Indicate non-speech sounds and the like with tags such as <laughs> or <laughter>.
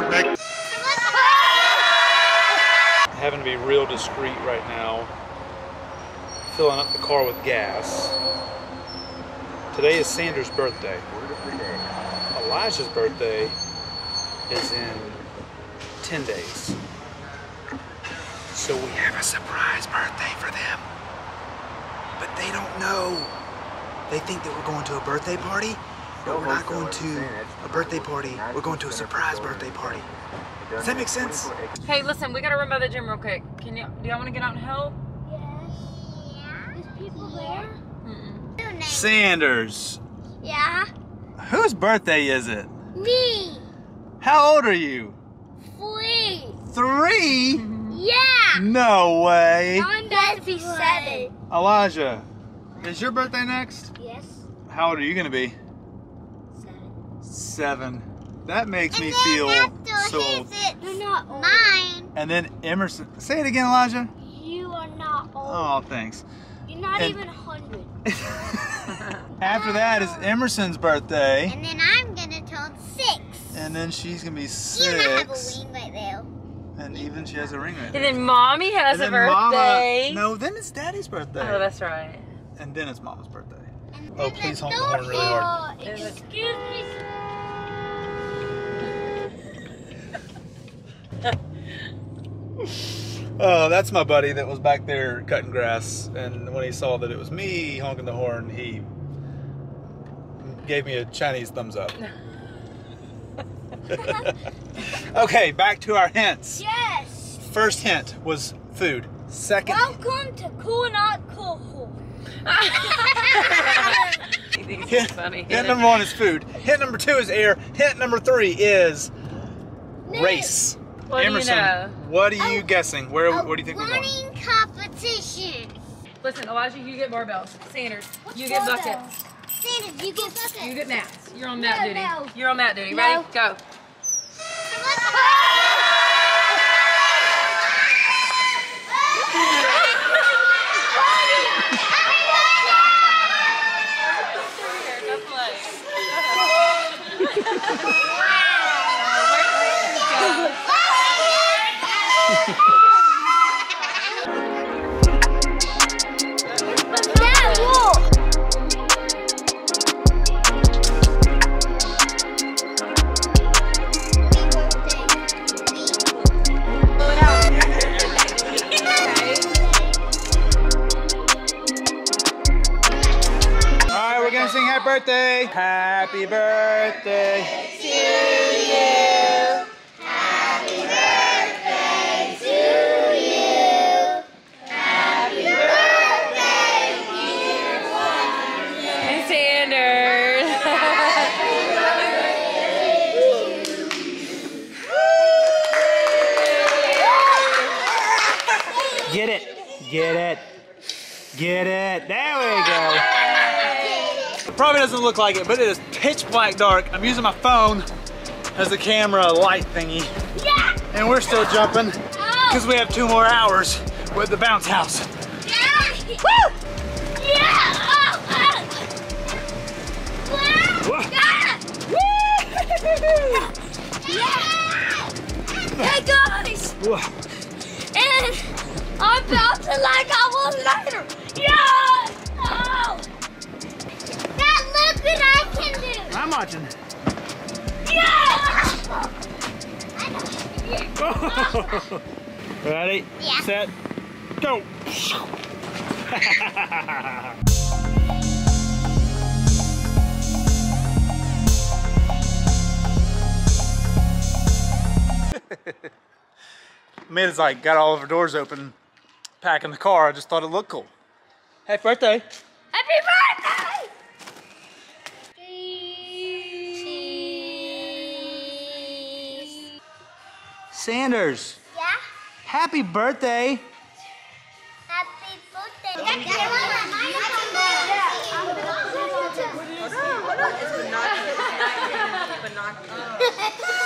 perfect. Having to be real discreet right now. Filling up the car with gas. Today is Sanders' birthday. Elijah's birthday is in 10 days. So we have a surprise birthday for them. But they don't know. They think that we're going to a birthday party but we're not going to a birthday party. We're going to a surprise birthday party. Does that make sense? Hey, listen, we gotta run by the gym real quick. Can you? Do y'all want to get out and help? Yes. There's people there. Mm-mm. Sanders, Yeah. whose birthday is it? Me. How old are you? Three. Three? Yeah. No way. I'm about to be seven. Elijah, is your birthday next? Yes. How old are you gonna be? Seven. Seven. That makes me And then feel after so his, old. it's not mine. And then Emerson, say it again, Elijah. You are not old. Oh, thanks. You're not and- even hundred. <laughs> After that is Emerson's birthday, And then I'm gonna turn six. and then she's gonna be Even I have a six, wing right there. and even she has a ring right there. And then mommy has And a then Mama, birthday. no, then it's Daddy's birthday, Oh, that's right. and then it's Mama's birthday. Oh, and Oh, please the honk the horn really hard. door- Is it- Excuse me. <laughs> Oh, that's my buddy that was back there cutting grass, and when he saw that it was me honking the horn, he gave me a Chinese thumbs up. <laughs> okay, back to our hints. Yes. First hint was food. Second, Welcome to Cool Not Cool. <laughs> He hint, funny. hint number one is food. Hint number two is air. Hint number three is race. What do you Emerson, know? what are you A- guessing? Where, where do you think we're going? running competition. Listen, Elijah, you get barbells. Sanders, What's you get barbells? buckets. Sanders, you get bucket. You get mats. You're on mat No, duty. no. You're on mat duty. No. Ready? Go. Right, we're gonna sing happy birthday. Happy birthday. And Sanders. Get it. Get it. Get it. There we go. Probably doesn't look like it, but it is pitch black dark. I'm using my phone as the camera light thingy. Yeah. And we're still jumping oh. because we have two more hours with the bounce house. Yeah. Woo. Yeah. Oh, oh. Wow. Yeah. Hey guys, Whoa. and I'm bouncing like I was later. Yeah. That look I can do. I'm watching. Yeah. <laughs> Ready? Yeah. Set. Go. <laughs> Made like got all of our doors open, packing the car. I just thought it looked cool. Happy birthday. Happy birthday! Sanders, Yeah? happy birthday. Happy birthday. <laughs>